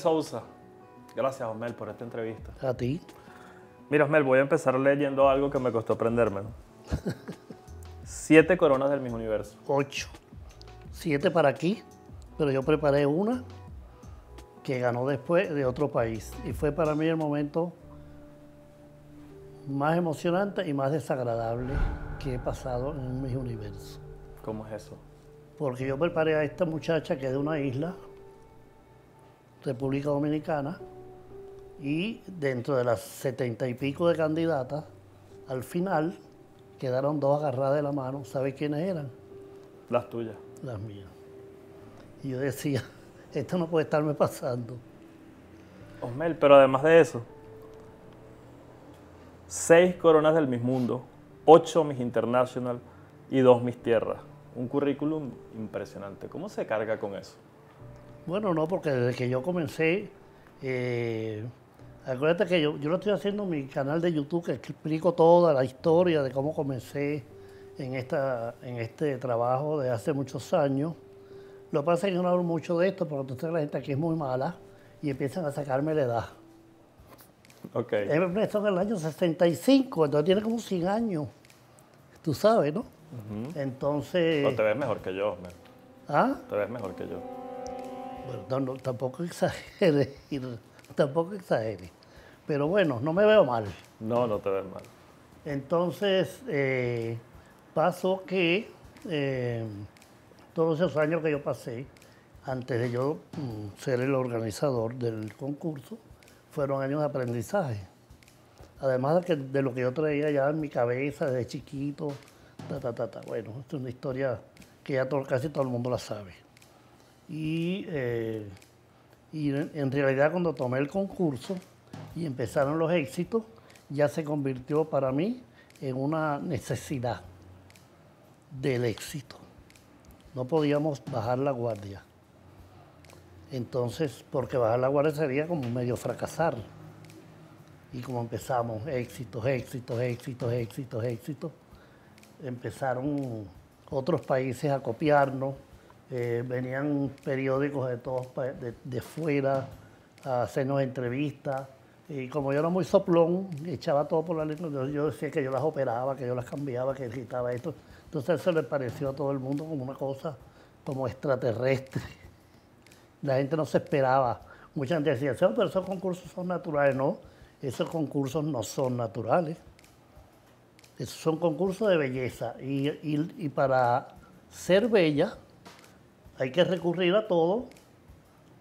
Sousa. Gracias, Osmel, por esta entrevista. A ti. Mira, Osmel, voy a empezar leyendo algo que me costó aprenderme. Siete coronas del mismo universo. Ocho. Siete para aquí, pero yo preparé una que ganó después de otro país. Y fue para mí el momento más emocionante y más desagradable que he pasado en mi universo. ¿Cómo es eso? Porque yo preparé a esta muchacha que es de una isla, República Dominicana, y dentro de las setenta y pico de candidatas, al final quedaron dos agarradas de la mano. ¿Sabes quiénes eran? Las tuyas. Las mías. Y yo decía, esto no puede estarme pasando. Osmel, pero además de eso, seis coronas del Miss Mundo, ocho Miss International y dos Miss Tierra. Un currículum impresionante. ¿Cómo se carga con eso? Bueno, no, porque desde que yo comencé, eh, acuérdate que yo, yo lo estoy haciendo en mi canal de YouTube, que explico toda la historia de cómo comencé en, esta, en este trabajo de hace muchos años. Lo que pasa es que yo no hablo mucho de esto, porque entonces la gente aquí es muy mala y empiezan a sacarme la edad. Ok. Esto en el año 65, entonces tiene como 100 años. Tú sabes, ¿no? Entonces... No te ves mejor que yo, Osmel. ¿Ah? Te ves mejor que yo. Bueno, no, no, tampoco exagere, tampoco exagere. Pero bueno, no me veo mal. No, no te ves mal. Entonces, eh, pasó que eh, todos esos años que yo pasé, antes de yo mm, ser el organizador del concurso, fueron años de aprendizaje. Además de, que, de lo que yo traía ya en mi cabeza desde chiquito, ta, ta, ta, ta. Bueno, es una historia que ya todo- casi todo el mundo la sabe. Y, eh, y en, en realidad cuando tomé el concurso y empezaron los éxitos, ya se convirtió para mí en una necesidad del éxito. No podíamos bajar la guardia. Entonces, porque bajar la guardia sería como medio fracasar. Y como empezamos, éxitos, éxitos, éxitos, éxitos, éxitos, empezaron otros países a copiarnos, eh, venían periódicos de todos de, fuera a hacernos entrevistas. Y como yo era muy soplón, echaba todo por la lengua, yo, decía que yo las operaba, que yo las cambiaba, que quitaba esto. Entonces eso le pareció a todo el mundo como una cosa como extraterrestre. La gente no se esperaba. Mucha gente decía, "Sí, pero esos concursos son naturales. No, esos concursos no son naturales. Esos son concursos de belleza. Y- y para ser bella hay que recurrir a todo,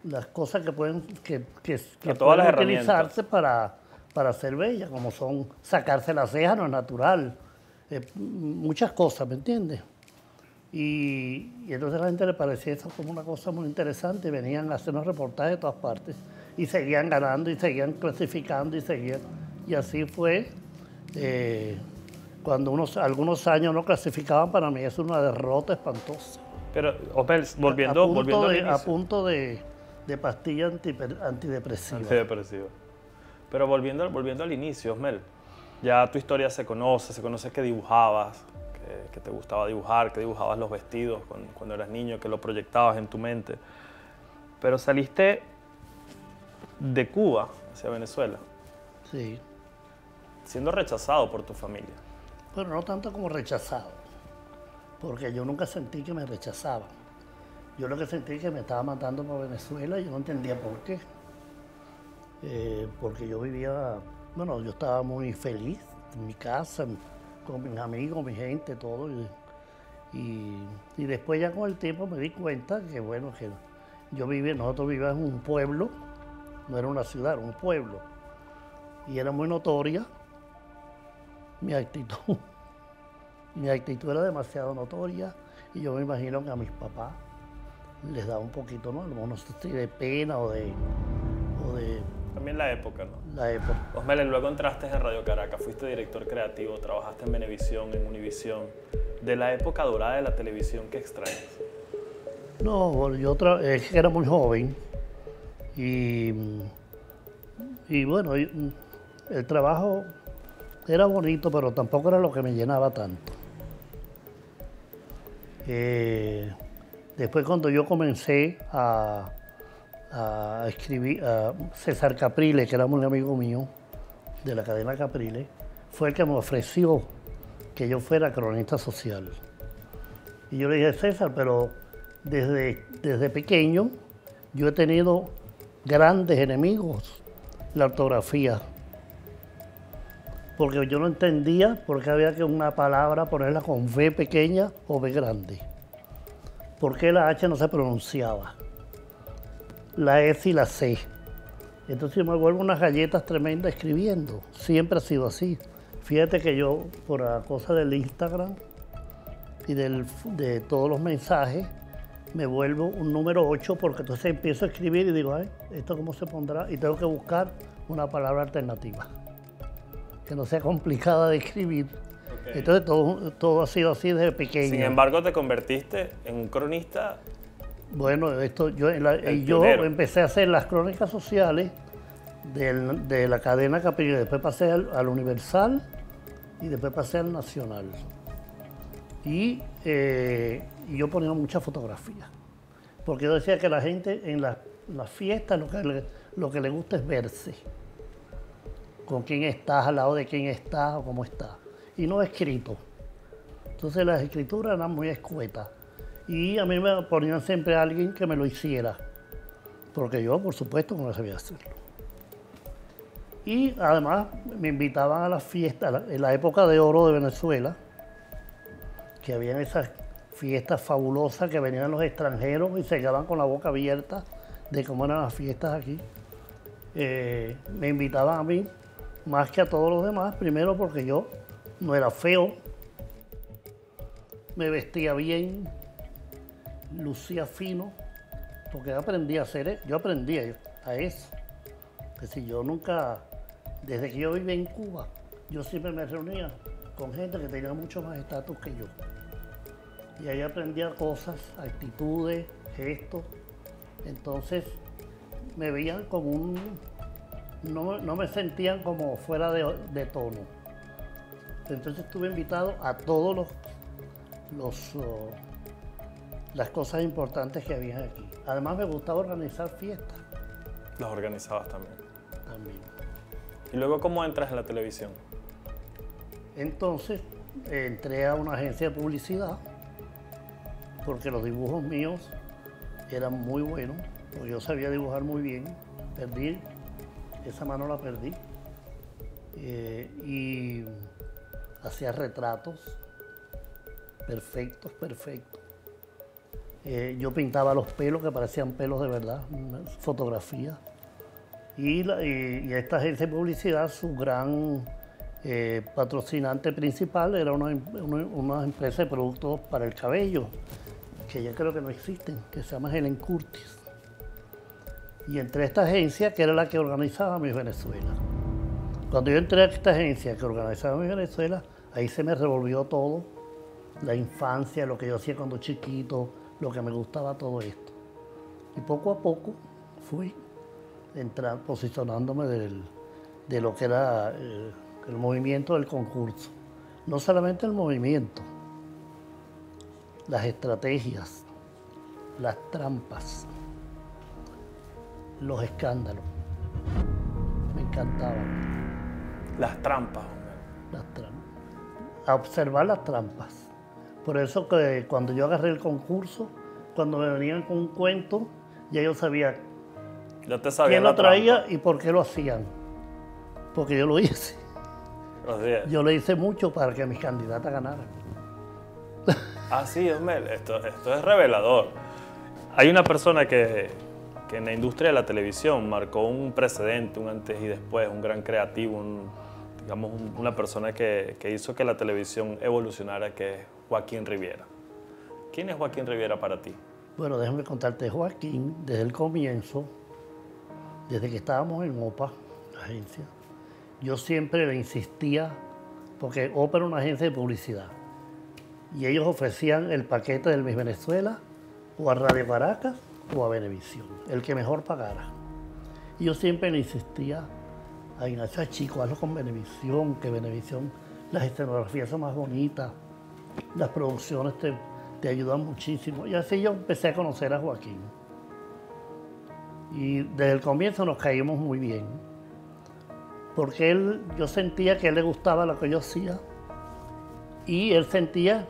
las cosas que pueden, que, que, que pueden utilizarse para, para ser bella, como son sacarse las cejas, no es natural. Eh, muchas cosas, ¿me entiendes? Y, y entonces a la gente le parecía eso como una cosa muy interesante. Venían a hacernos reportajes de todas partes y seguían ganando y seguían clasificando y seguían. Y así fue. eh, cuando unos, algunos años no clasificaban, para mí es una derrota espantosa. Pero, Osmel, volviendo, a punto volviendo al de, a punto de, de pastilla antiper- antidepresiva. Antidepresivo. Pero volviendo, al- volviendo al inicio, Osmel, ya tu historia se conoce, se conoce que dibujabas, que, que te gustaba dibujar, que dibujabas los vestidos cuando, cuando eras niño, que lo proyectabas en tu mente. Pero saliste de Cuba hacia Venezuela, Sí. siendo rechazado por tu familia. Pero no tanto como rechazado, porque yo nunca sentí que me rechazaban. Yo lo que sentí es que me estaba mandando para Venezuela y yo no entendía por qué. Eh, porque yo vivía, bueno, yo estaba muy feliz en mi casa, con mis amigos, mi gente, todo. Y, y- y después ya con el tiempo me di cuenta que, bueno, que yo vivía, nosotros vivíamos en un pueblo, no era una ciudad, era un pueblo. Y era muy notoria mi actitud. Mi actitud era demasiado notoria y yo me imagino que a mis papás les daba un poquito, ¿no? No sé si de pena o de, o de También la época, ¿no? la época. Osmel, luego entraste en Radio Caracas, fuiste director creativo, trabajaste en Venevisión, en Univisión. De la época dorada de la televisión, ¿qué extrañas? No, yo tra- es que era muy joven y, y bueno, mm, el trabajo era bonito, pero tampoco era lo que me llenaba tanto. Eh, después cuando yo comencé a, escribir, a César Caprile, que era un amigo mío de la cadena Caprile, fue el que me ofreció que yo fuera cronista social. Y yo le dije, César, pero desde, desde pequeño yo he tenido grandes enemigos, la ortografía. Porque yo no entendía por qué había que una palabra ponerla con V pequeña o V grande. ¿Por qué la H no se pronunciaba? La S y la C. Entonces yo me vuelvo unas galletas tremendas escribiendo. Siempre ha sido así. Fíjate que yo, por la cosa del Instagram y del, de todos los mensajes, me vuelvo un número 8 porque entonces empiezo a escribir y digo, ay, ¿esto cómo se pondrá? Y tengo que buscar una palabra alternativa, que no sea complicada de escribir. Entonces todo, todo ha sido así desde pequeño. Sin embargo, te convertiste en un cronista. Bueno, esto yo, yo empecé a hacer las crónicas sociales de la cadena Capilla, después pasé al, Universal y después pasé al Nacional. Y eh, yo ponía muchas fotografías. Porque yo decía que la gente en las fiestas lo que, le, lo que le gusta es verse. Con quién estás, al lado de quién estás o cómo estás. Y no escrito. Entonces las escrituras eran muy escuetas. Y a mí me ponían siempre alguien que me lo hiciera. Porque yo, por supuesto, no sabía hacerlo. Y además me invitaban a las fiestas, en la época de oro de Venezuela, que habían esas fiestas fabulosas que venían los extranjeros y se quedaban con la boca abierta de cómo eran las fiestas aquí. Eh, me invitaban a mí más que a todos los demás, primero porque yo no era feo, me vestía bien, lucía fino, porque aprendí a hacer, yo aprendí a eso. Que si yo nunca, desde que yo vivía en Cuba, yo siempre me reunía con gente que tenía mucho más estatus que yo y ahí aprendía cosas, actitudes, gestos. Entonces me veían como un... No, me sentían como fuera de, tono. Entonces estuve invitado a todos los, los oh, las cosas importantes que había aquí. Además me gustaba organizar fiestas. ¿Las organizabas también? También. ¿Y luego cómo entras en la televisión? Entonces entré a una agencia de publicidad porque los dibujos míos eran muy buenos, yo sabía dibujar muy bien. Perdí, esa mano la perdí. Eh, y hacía retratos perfectos, perfectos. Eh, yo pintaba los pelos que parecían pelos de verdad, fotografía. Y, esta agencia de publicidad, su gran eh, patrocinante principal era una, una, empresa de productos para el cabello que ya creo que no existen, que se llama Helen Curtis. Y entré a esta agencia que era la que organizaba mi Venezuela. Cuando yo entré a esta agencia que organizaba mi Venezuela, ahí se me revolvió todo, la infancia, lo que yo hacía cuando chiquito, lo que me gustaba, todo esto. Y poco a poco fui entrar, posicionándome de lo que era el, el movimiento del concurso. No solamente el movimiento, las estrategias, las trampas, los escándalos. Me encantaban. Las trampas. Las trampas. A observar las trampas. Por eso que cuando yo agarré el concurso, cuando me venían con un cuento, ya yo sabía quién lo traía y por qué lo hacían. Porque yo lo hice. Yo lo hice mucho para que mis candidatas ganaran. Ah, sí, esto, esto es revelador. Hay una persona que, en la industria de la televisión marcó un precedente, un antes y después, un gran creativo, digamos, una persona que, hizo que la televisión evolucionara, que es Joaquín Riviera. ¿Quién es Joaquín Riviera para ti? Bueno, déjame contarte, Joaquín, desde el comienzo, desde que estábamos en OPA, la agencia, yo siempre le insistía, porque OPA era una agencia de publicidad y ellos ofrecían el paquete del Miss Venezuela o a Radio Caracas o a Venevisión, el que mejor pagara. Y yo siempre le insistía a Ignacio Chico, hazlo con Venevisión, que Venevisión, las escenografías son más bonitas, las producciones te, te ayudan muchísimo. Y así yo empecé a conocer a Joaquín. Y desde el comienzo nos caímos muy bien. Porque él, yo sentía que a él le gustaba lo que yo hacía. Y él sentía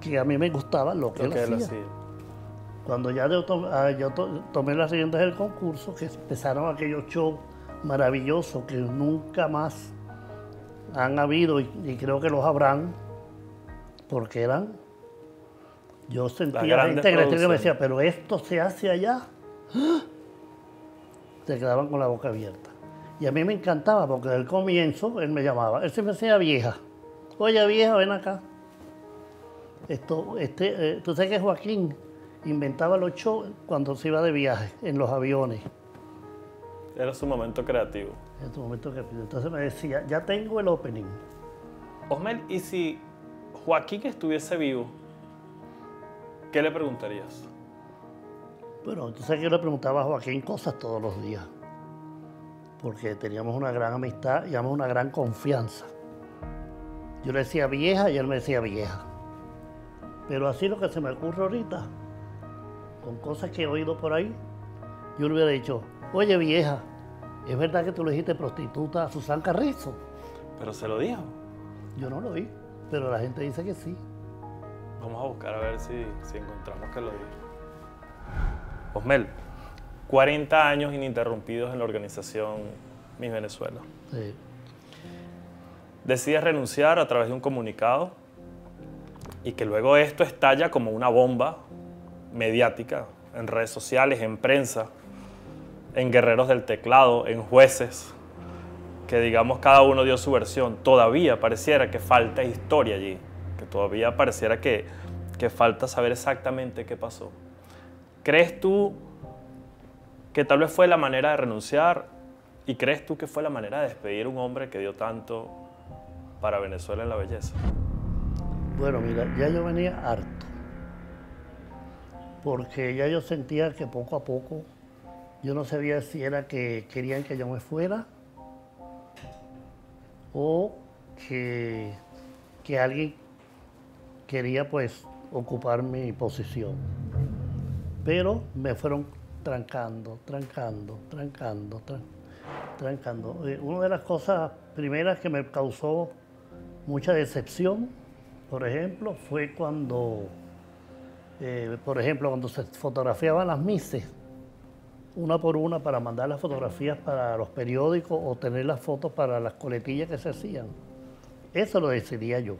que a mí me gustaba lo que, él, hacía. Cuando ya yo, ah, tomé las riendas del concurso, que empezaron aquellos shows maravillosos que nunca más han habido y, y creo que los habrán, porque eran yo sentía gente que me decía, pero esto se hace allá. Se quedaban con la boca abierta. Y a mí me encantaba porque del comienzo él me llamaba. Él siempre decía vieja. Oye, vieja, ven acá. Esto, este, eh, tú sabes que Joaquín inventaba los shows cuando se iba de viaje, en los aviones. Era su momento creativo. Era su momento creativo. Entonces me decía, ya tengo el opening. Osmel, ¿y si Joaquín estuviese vivo? ¿Qué le preguntarías? Bueno, tú sabes que yo le preguntaba a Joaquín cosas todos los días, porque teníamos una gran amistad y una gran confianza. Yo le decía vieja y él me decía vieja. Pero así lo que se me ocurre ahorita, con cosas que he oído por ahí, yo le hubiera dicho, oye vieja, ¿es verdad que tú le dijiste prostituta a Susan Carrizo? Pero se lo dijo. Yo no lo vi, pero la gente dice que sí. Vamos a buscar a ver si, encontramos que lo dijo. Osmel, 40 años ininterrumpidos en la organización Mis Venezuela. Sí. Decides renunciar a través de un comunicado y que luego esto estalla como una bomba mediática en redes sociales, en prensa, en guerreros del teclado, en jueces, que digamos cada uno dio su versión. Todavía pareciera que falta historia allí que todavía pareciera que, que falta saber exactamente qué pasó. ¿Crees tú que tal vez fue la manera de renunciar y crees tú que fue la manera de despedir a un hombre que dio tanto para Venezuela en la belleza? Bueno, mira, ya yo venía harto, porque ya yo sentía que poco a poco yo no sabía si era que querían que yo me fuera o que, que alguien quería pues ocupar mi posición. Pero me fueron trancando, trancando, trancando, trancando. Eh, una de las cosas primeras que me causó mucha decepción, por ejemplo, fue cuando, eh, por ejemplo, cuando se fotografiaban las mises, una por una para mandar las fotografías para los periódicos o tener las fotos para las coletillas que se hacían. Eso lo decidía yo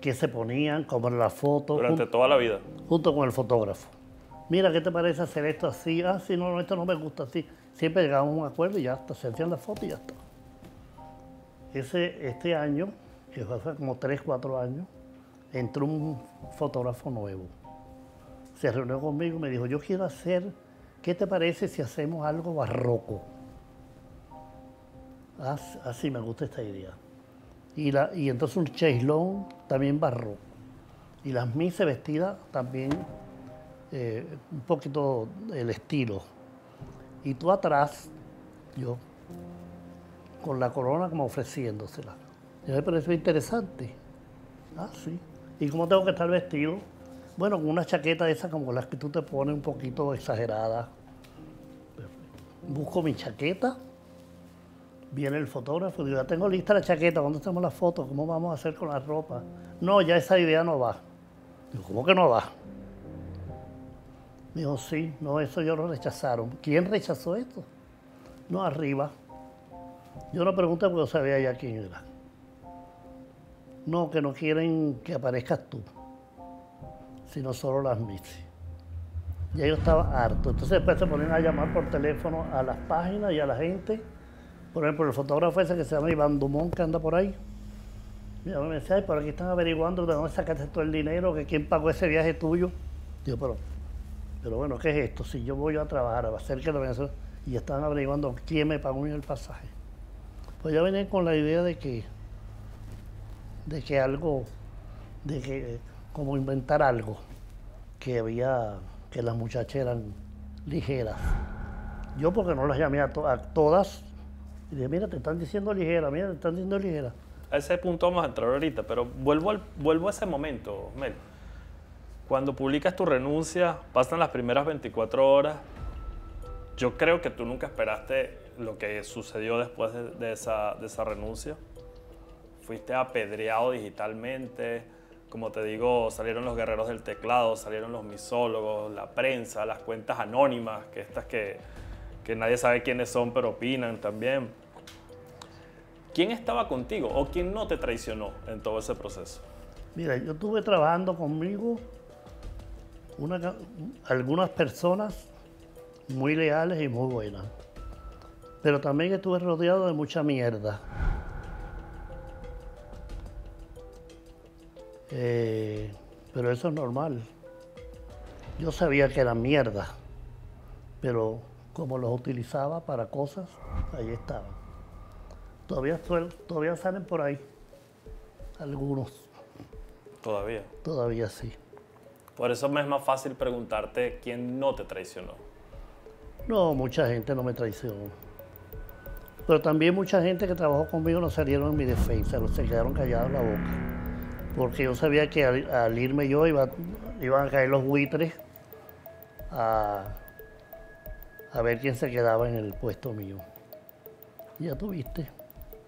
que se ponían, como en la foto. Durante toda la vida. Junto con el fotógrafo. Mira, ¿qué te parece hacer esto así? Ah, sí, no, esto no me gusta así. Siempre llegamos a un acuerdo y ya está, se hacían las fotos y ya está. Ese, este año, que fue hace como 3, 4 años, entró un fotógrafo nuevo. Se reunió conmigo y me dijo, yo quiero hacer, ¿qué te parece si hacemos algo barroco? así me gusta esta idea. Y, la, y entonces un chaislón también barro Y las mises vestidas también eh, un poquito el estilo. Y tú atrás, yo, con la corona como ofreciéndosela. Y me pareció interesante. Ah, sí. ¿Y cómo tengo que estar vestido? Bueno, con una chaqueta de esas como las que tú te pones un poquito exagerada. Busco mi chaqueta Viene el fotógrafo, digo, ya tengo lista la chaqueta, ¿cuándo hacemos la foto? ¿Cómo vamos a hacer con la ropa? No, ya esa idea no va. Digo, ¿cómo que no va? Dijo, sí, no, eso yo lo rechazaron. ¿Quién rechazó esto? No, arriba. Yo no pregunté porque no sabía ya quién era. No, que no quieren que aparezcas tú, sino solo las mises. Ya yo estaba harto. Entonces después se ponen a llamar por teléfono a las páginas y a la gente por ejemplo, el fotógrafo ese que se llama Iván Dumont, que anda por ahí, me decía, ay, por aquí están averiguando de dónde sacaste todo el dinero, que quién pagó ese viaje tuyo. Digo, pero, pero bueno, ¿qué es esto? Si yo voy a trabajar, a hacer que lo hacer, y están averiguando quién me pagó el pasaje. Pues ya venían con la idea de que, de que algo, de que, como inventar algo, que había, que las muchachas eran ligeras. Yo porque no las llamé a todas, y dije, mira, te están diciendo ligera, mira, te están diciendo ligera. A ese punto vamos a entrar ahorita, pero vuelvo, al, vuelvo a ese momento, Mel. Cuando publicas tu renuncia, pasan las primeras 24 horas. Yo creo que tú nunca esperaste lo que sucedió después de, esa, de esa renuncia. Fuiste apedreado digitalmente. Como te digo, salieron los guerreros del teclado, salieron los misólogos, la prensa, las cuentas anónimas, que estas que, que nadie sabe quiénes son, pero opinan también. ¿Quién estaba contigo o quién no te traicionó en todo ese proceso? Mira, yo estuve trabajando conmigo algunas personas muy leales y muy buenas. Pero también estuve rodeado de mucha mierda. Eh, pero eso es normal. Yo sabía que era mierda, pero como los utilizaba para cosas, ahí estaban. Todavía, todavía salen por ahí algunos. Todavía. Todavía sí. Por eso me es más fácil preguntarte quién no te traicionó. No, mucha gente no me traicionó. Pero también mucha gente que trabajó conmigo no salieron en mi defensa, se quedaron callados en la boca. Porque yo sabía que al, irme yo iba, iban a caer los buitres a, ver quién se quedaba en el puesto mío. Ya tuviste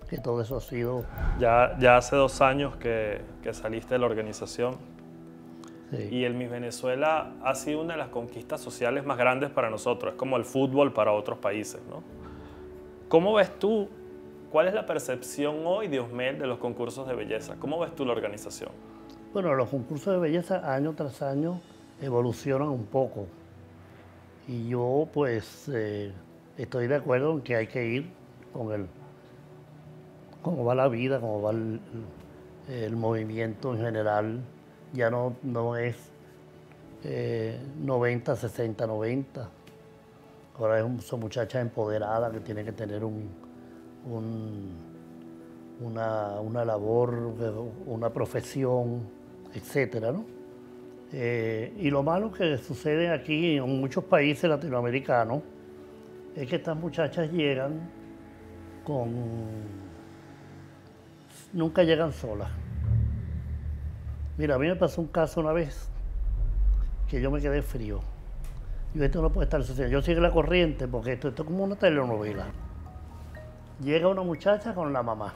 que todo eso ha sido... Ya, ya hace dos años que, que saliste de la organización y el Miss Venezuela ha sido una de las conquistas sociales más grandes para nosotros. Es como el fútbol para otros países, ¿no? ¿Cómo ves tú, cuál es la percepción hoy de Osmel de los concursos de belleza? ¿Cómo ves tú la organización? Bueno, los concursos de belleza año tras año evolucionan un poco. Y yo pues eh, estoy de acuerdo en que hay que ir con el cómo va la vida, cómo va el, el movimiento en general ya no, no es 90, 60, 90. Ahora son muchachas empoderadas que tienen que tener un, una, labor, una profesión, etcétera, eh, y lo malo que sucede aquí en muchos países latinoamericanos es que estas muchachas llegan con... nunca llegan solas. Mira, a mí me pasó un caso una vez que yo me quedé frío. Yo esto no puede estar sucediendo. Yo sigo la corriente porque esto, esto es como una telenovela. Llega una muchacha con la mamá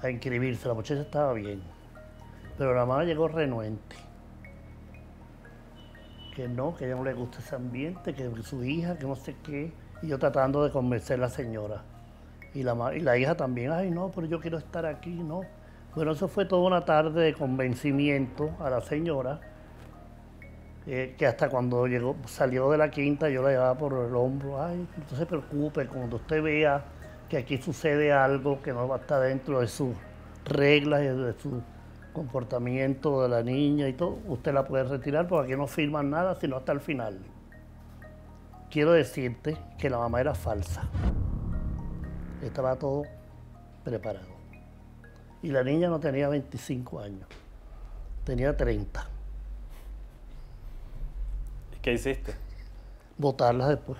a inscribirse. La muchacha estaba bien, pero la mamá llegó renuente. Que no, que ella no le gusta ese ambiente, que su hija, que no sé qué. Y yo tratando de convencer a la señora. Y la, y la hija también, ay no, pero yo quiero estar aquí, no. Bueno, eso fue toda una tarde de convencimiento a la señora, eh, que hasta cuando llegó, salió de la quinta yo la llevaba por el hombro, ay, no se preocupe, cuando usted vea que aquí sucede algo que no va a estar dentro de sus reglas y de su comportamiento de la niña y todo, usted la puede retirar porque aquí no firman nada sino hasta el final. Quiero decirte que la mamá era falsa. Estaba todo preparado. Y la niña no tenía 25 años, tenía 30. ¿Y qué hiciste? Votarla después.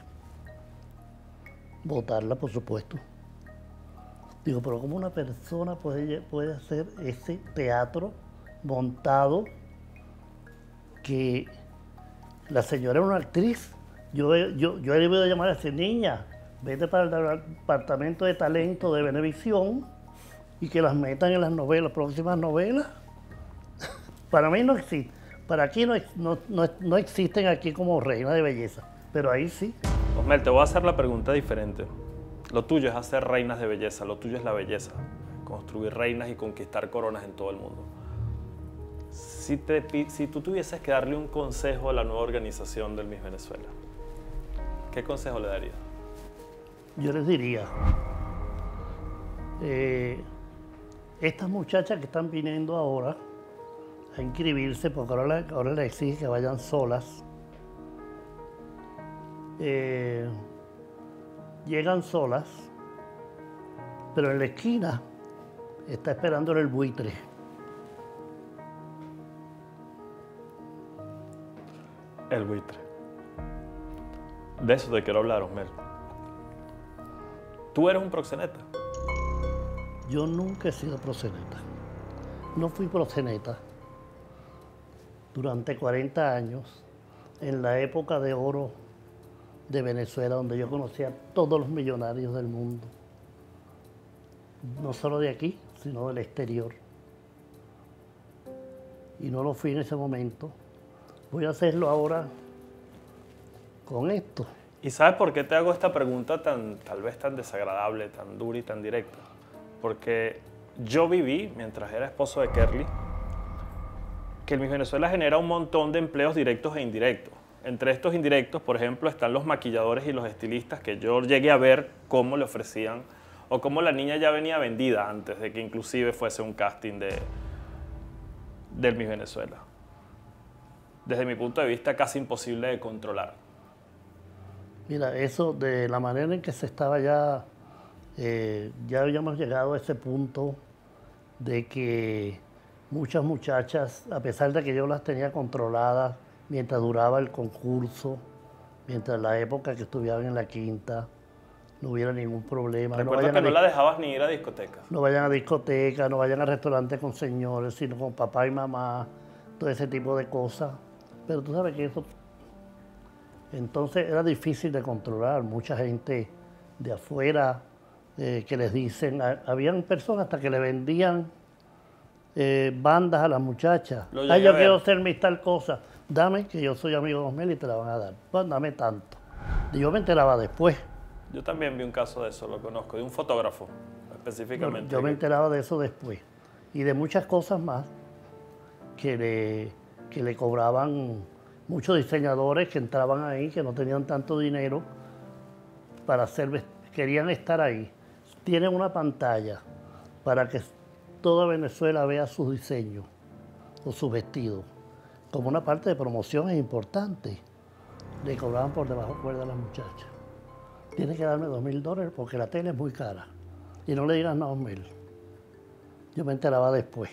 Votarla, por supuesto. Digo, pero ¿cómo una persona puede, puede hacer ese teatro montado que la señora es una actriz? Yo, yo, yo he debido llamar a esa niña, vete para el departamento de talento de Venevisión y que las metan en las novelas, próximas novelas. Para mí no existe. Para aquí no, no, existen aquí como reina de belleza, pero ahí sí. Osmel, te voy a hacer la pregunta diferente. Lo tuyo es hacer reinas de belleza, lo tuyo es la belleza, construir reinas y conquistar coronas en todo el mundo. Si, te, si tú tuvieses que darle un consejo a la nueva organización del Miss Venezuela, ¿qué consejo le darías? Yo les diría, eh, estas muchachas que están viniendo ahora a inscribirse, porque ahora, ahora les exige que vayan solas, eh, llegan solas, pero en la esquina está esperando el buitre. El buitre. De eso te quiero hablar, Osmel. Tú eres un proxeneta. Yo nunca he sido proxeneta. No fui proxeneta. Durante 40 años, en la época de oro de Venezuela, donde yo conocía a todos los millonarios del mundo, no solo de aquí, sino del exterior. Y no lo fui en ese momento. Voy a hacerlo ahora con esto. ¿Y sabes por qué te hago esta pregunta tan, tal vez tan desagradable, tan dura y tan directa? Porque yo viví, mientras era esposo de Kerly, que el Miss Venezuela genera un montón de empleos directos e indirectos. Entre estos indirectos, por ejemplo, están los maquilladores y los estilistas que yo llegué a ver cómo le ofrecían o cómo la niña ya venía vendida antes de que inclusive fuese un casting de, del Miss Venezuela. Desde mi punto de vista, casi imposible de controlar. Mira, eso de la manera en que se estaba ya, eh, ya habíamos llegado a ese punto de que muchas muchachas, a pesar de que yo las tenía controladas mientras duraba el concurso, mientras la época que estuvieran en la quinta, no hubiera ningún problema. Recuerda no que no la dejabas ni ir a discotecas. No vayan a discotecas, no vayan a restaurantes con señores, sino con papá y mamá, todo ese tipo de cosas. Pero tú sabes que eso entonces era difícil de controlar. Mucha gente de afuera eh, que les dicen, habían personas hasta que le vendían eh, bandas a las muchachas. Ah, yo quiero ser mis tal cosa. Dame que yo soy amigo de Osmel y te la van a dar. Pues dame tanto. Y yo me enteraba después. Yo también vi un caso de eso, lo conozco, de un fotógrafo específicamente. yo me enteraba de eso después. Y de muchas cosas más que le, que le cobraban muchos diseñadores que entraban ahí, que no tenían tanto dinero para hacer, querían estar ahí. Tienen una pantalla para que toda Venezuela vea sus diseños o sus vestidos. Como una parte de promoción es importante. Le cobraban por debajo cuerda a las muchachas. Tiene que darme dos mil dólares porque la tele es muy cara. Y no le digas no, mil. Yo me enteraba después.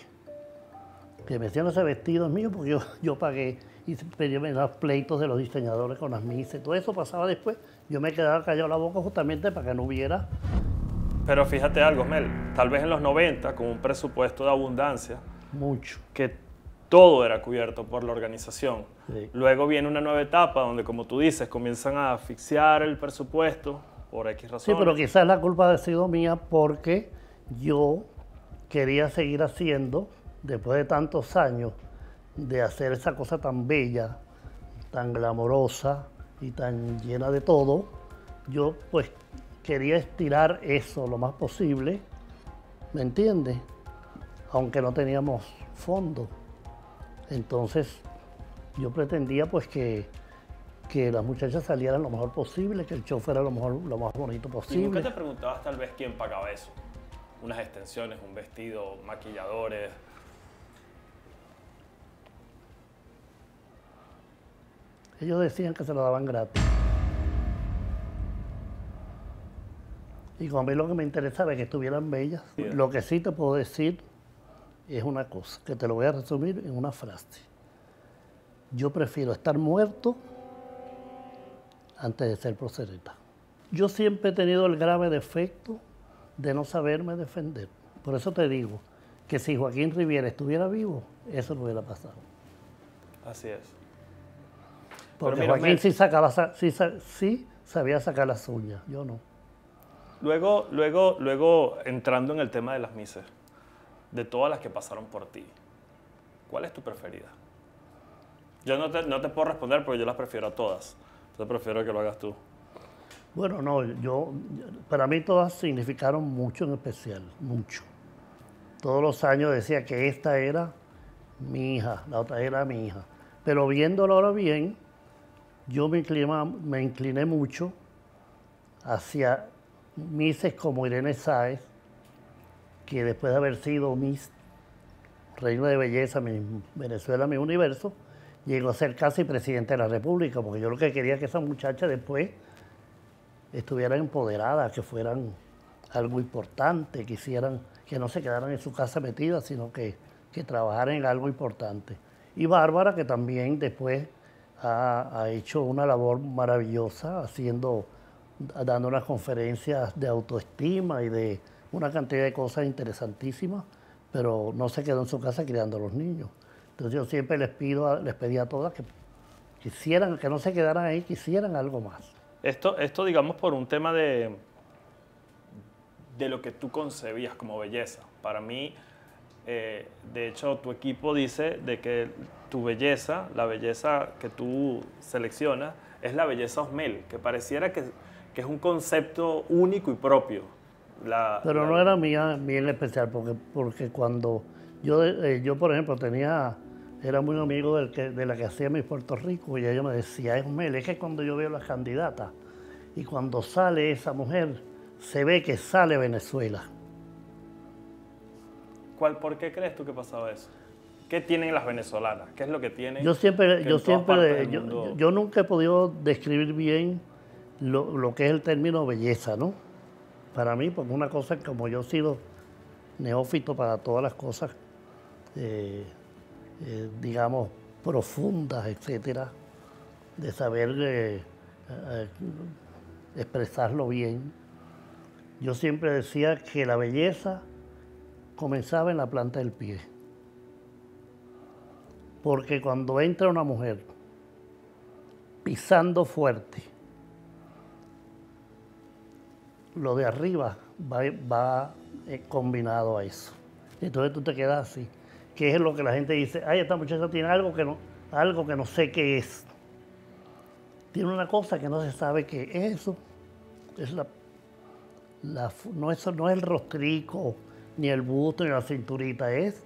Que me hacían ese vestido mío porque yo, pagué y pedían los pleitos de los diseñadores con las misas. Todo eso pasaba después. Yo me quedaba callado la boca justamente para que no hubiera. Pero fíjate algo, Mel, tal vez en los 90, con un presupuesto de abundancia, mucho, que todo era cubierto por la organización. Luego viene una nueva etapa donde, como tú dices, comienzan a asfixiar el presupuesto por X razones. Sí, pero quizás la culpa ha sido mía porque yo quería seguir haciendo, después de tantos años, de hacer esa cosa tan bella, tan glamorosa y tan llena de todo, yo pues quería estirar eso lo más posible, ¿me entiendes? Aunque no teníamos fondo. Entonces yo pretendía pues que, que las muchachas salieran lo mejor posible, que el show fuera lo, mejor, lo más bonito posible. ¿Y nunca te preguntabas tal vez quién pagaba eso? Unas extensiones, un vestido, maquilladores, Ellos decían que se lo daban gratis. Y como a mí lo que me interesaba es que estuvieran bellas. Lo que sí te puedo decir es una cosa, que te lo voy a resumir en una frase. Yo prefiero estar muerto antes de ser prosereta. Yo siempre he tenido el grave defecto de no saberme defender. Por eso te digo que si Joaquín Riviera estuviera vivo, eso no hubiera pasado. Así es. Porque Joaquín sí, sacaba, sí, sí sabía sacar las uñas, yo no. Luego, luego, luego, entrando en el tema de las mises, de todas las que pasaron por ti, ¿cuál es tu preferida? Yo no te, no te puedo responder porque yo las prefiero a todas. Entonces prefiero que lo hagas tú. Bueno, no, yo, para mí todas significaron mucho en especial, mucho. Todos los años decía que esta era mi hija, la otra era mi hija. Pero viéndolo ahora bien, yo me incliné, mucho hacia mises como Irene Sáez, que después de haber sido Miss Reina de Belleza, mi Venezuela, mi universo, llegó a ser casi presidente de la República, porque yo lo que quería que esas muchachas después estuvieran empoderadas, que fueran algo importante, que hicieran, que no se quedaran en su casa metidas, sino que, que trabajaran en algo importante. Y Bárbara, que también después ha, hecho una labor maravillosa haciendo, dando unas conferencias de autoestima y de una cantidad de cosas interesantísimas, pero no se quedó en su casa criando a los niños. Entonces yo siempre les pido, les pedí a todas que quisieran, que no se quedaran ahí, quisieran algo más. Esto, esto digamos, por un tema de, de lo que tú concebías como belleza. Para mí, eh, de hecho, tu equipo dice de que tu belleza, la belleza que tú seleccionas, es la belleza Osmel, que pareciera que, que es un concepto único y propio. La- Pero la- no era mía, mía en especial, porque, porque cuando yo, eh, yo, por ejemplo, tenía, era muy amigo del que, de la que hacía mi Puerto Rico, y ella me decía, es Mel, es que cuando yo veo las candidatas, y cuando sale esa mujer, se ve que sale Venezuela. ¿Cuál, ¿Por qué crees tú que pasaba eso? ¿Qué tienen las venezolanas? ¿Qué es lo que tienen? Yo siempre, yo siempre, yo nunca he podido describir bien lo, lo que es el término belleza, ¿no? Para mí, porque una cosa como yo he sido neófito para todas las cosas, eh, eh, digamos, profundas, etcétera, de saber eh, expresarlo bien. Yo siempre decía que la belleza comenzaba en la planta del pie. Porque cuando entra una mujer pisando fuerte, lo de arriba va, va, eh, combinado a eso. Entonces tú te quedas así. Que es lo que la gente dice, ay, esta muchacha tiene algo que no, algo que no sé qué es. Tiene una cosa que no se sabe qué es eso. Es la, la no, eso no es el rostrico, ni el busto, ni la cinturita, es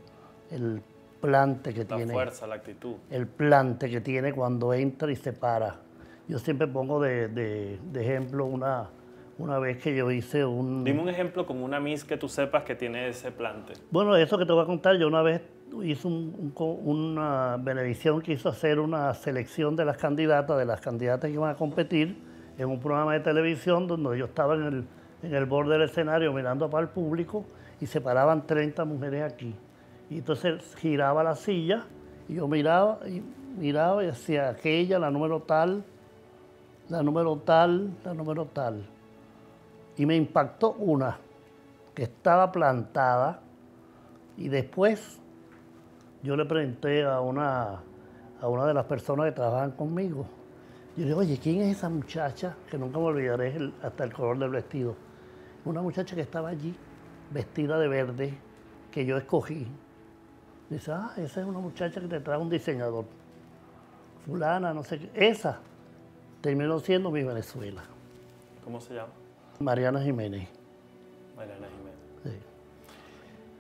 el plante que la tiene fuerza, la actitud. el plante que tiene cuando entra y se para. Yo siempre pongo de, de- de ejemplo una, una vez que yo hice un... Dime un ejemplo con una Miss que tú sepas que tiene ese plante. Bueno, eso que te voy a contar, yo una vez hice un- un una Benevisión quiso hacer una selección de las candidatas, de las candidatas que iban a competir en un programa de televisión donde yo estaba en el, en el borde del escenario mirando para el público y se paraban 30 mujeres aquí. Y entonces giraba la silla y yo miraba y miraba y decía aquella, la número tal, la número tal, la número tal. Y me impactó una que estaba plantada y después yo le pregunté a una, a una de las personas que trabajan conmigo. Yo le digo, oye, ¿quién es esa muchacha? Que nunca me olvidaré hasta el color del vestido. Una muchacha que estaba allí, vestida de verde, que yo escogí. Dice, ah, esa es una muchacha que te trae un diseñador. Fulana, no sé qué. Esa terminó siendo mi Venezuela. ¿Cómo se llama? Mariana Jiménez. Mariana Jiménez.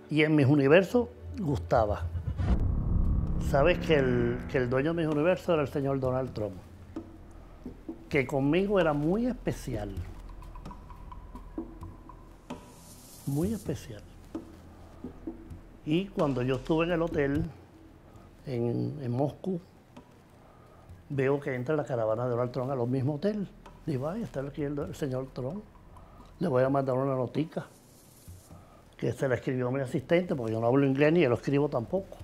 Sí. Y en mis universos gustaba. Sabes que el, que el dueño de mis universos era el señor Donald Trump, que conmigo era muy especial. Muy especial. Y cuando yo estuve en el hotel en, en Moscú, veo que entra la caravana de Donald Trump a los mismos hotel. Digo, ay, está aquí el, el señor Trump. Le voy a mandar una notica que se la escribió mi asistente, porque yo no hablo inglés ni lo escribo tampoco.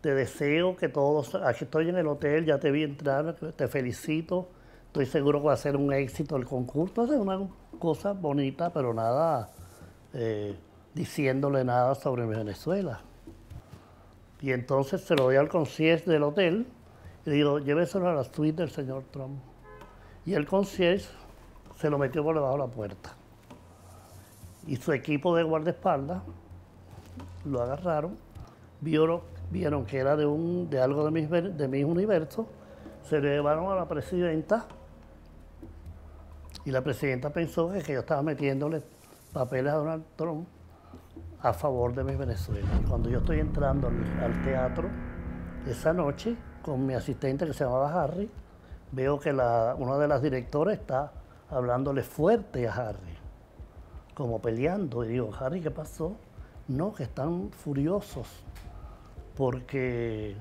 Te deseo que todos, aquí estoy en el hotel, ya te vi entrar, te felicito, estoy seguro que va a ser un éxito el concurso, es una cosa bonita, pero nada eh, diciéndole nada sobre Venezuela. Y entonces se lo doy al concierge del hotel y digo, lléveselo a la suite del señor Trump. Y el concierge se lo metió por debajo de la puerta y su equipo de guardaespaldas lo agarraron, vieron, vieron que era de, un, de algo de mis, de mis universos, se lo llevaron a la presidenta y la presidenta pensó que, yo estaba metiéndole papeles a Donald Trump a favor de mis Venezuela. Cuando yo estoy entrando al, al teatro esa noche con mi asistente que se llamaba Harry, veo que la, una de las directoras está hablándole fuerte a Harry como peleando. Y digo, Harry, ¿qué pasó? No, que están furiosos porque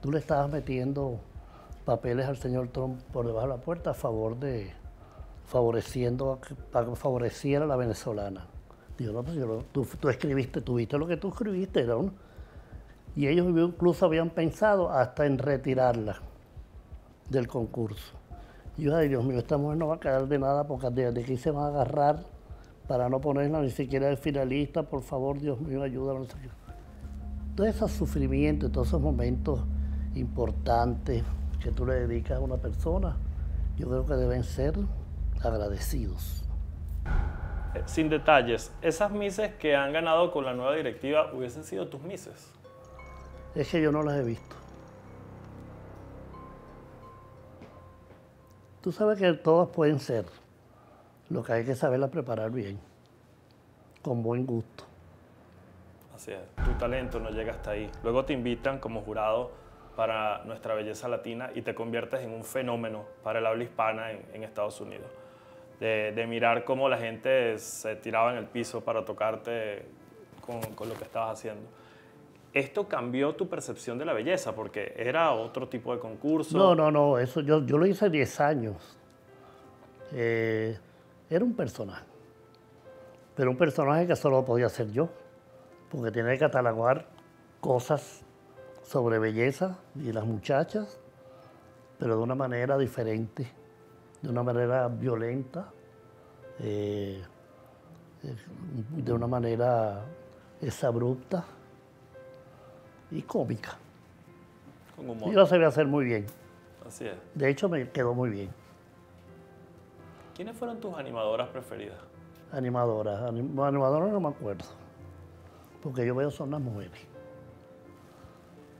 tú le estabas metiendo papeles al señor Trump por debajo de la puerta a favor de favoreciendo para favoreciera a la venezolana. Digo, no, pues yo tú, tú escribiste, tú viste lo que tú escribiste, un- y ellos incluso habían pensado hasta en retirarla del concurso. Y yo, ay Dios mío, esta mujer no va a quedar de nada porque de, aquí se van a agarrar para no ponerla ni siquiera de finalista, por favor, Dios mío, ayúdame. no sé qué. todo ese sufrimiento todos esos momentos importantes que tú le dedicas a una persona, yo creo que deben ser agradecidos. Eh, sin detalles, esas mises que han ganado con la nueva directiva hubiesen sido tus mises. Es que yo no las he visto. Tú sabes que todas pueden ser. Lo que hay que saberlas preparar bien, con buen gusto. Así es, tu talento no llega hasta ahí. Luego te invitan como jurado para nuestra belleza latina y te conviertes en un fenómeno para el habla hispana en, Estados Unidos. De, mirar cómo la gente se tiraba en el piso para tocarte con, lo que estabas haciendo. ¿Esto cambió tu percepción de la belleza? Porque era otro tipo de concurso. No, no, no, eso yo, yo lo hice 10 años. Eh, era un personaje. Pero un personaje que solo podía ser yo, porque tenía que catalogar cosas sobre belleza y las muchachas, pero de una manera diferente, de una manera violenta, eh, de una manera abrupta y cómica. Con humor. Yo lo sabía hacer muy bien. Así es. De hecho, me quedó muy bien. ¿Quiénes fueron tus animadoras preferidas? Animadoras. animadoras no me acuerdo. Porque yo veo son las mujeres.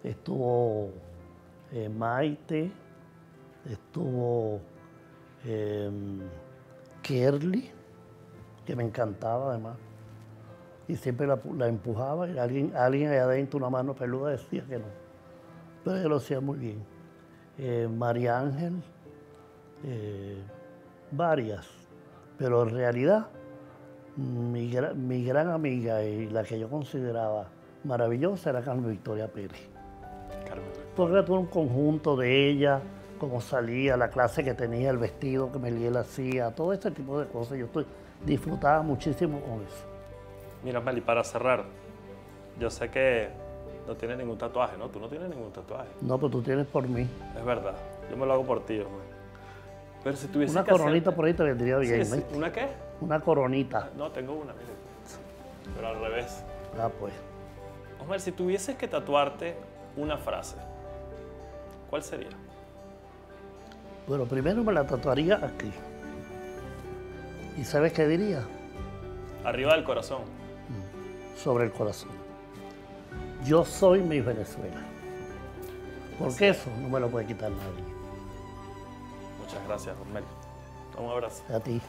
Estuvo eh, Maite, estuvo eh, Kerly, que me encantaba además. Y siempre la, empujaba y alguien, alguien allá adentro, una mano peluda, decía que no. Pero ella lo hacía muy bien. Eh, María Ángel. Eh, varias, pero en realidad mi, mi, gran amiga y la que yo consideraba maravillosa era Carmen Victoria Pérez. Porque era un conjunto de ella, cómo salía, la clase que tenía, el vestido que Meliel hacía, todo este tipo de cosas. Yo estoy, disfrutaba muchísimo con eso. Mira, Meli, para cerrar, yo sé que no tienes ningún tatuaje, ¿no? Tú no tienes ningún tatuaje. No, pero tú tienes por mí. Es verdad, yo me lo hago por ti, hombre. Pero si tuviese una coronita por ahí te vendría bien. Sí, ¿Una qué? Una coronita. No, tengo una, mire. Pero al revés. Ah, pues. Osmar, si tuvieses que tatuarte una frase, ¿cuál sería? Bueno, primero me la tatuaría aquí. ¿Y sabes qué diría? Arriba del corazón. Sobre el corazón. Yo soy mi Venezuela. Porque eso no me lo puede quitar nadie. Muchas gracias, Romero. Un abrazo. A ti.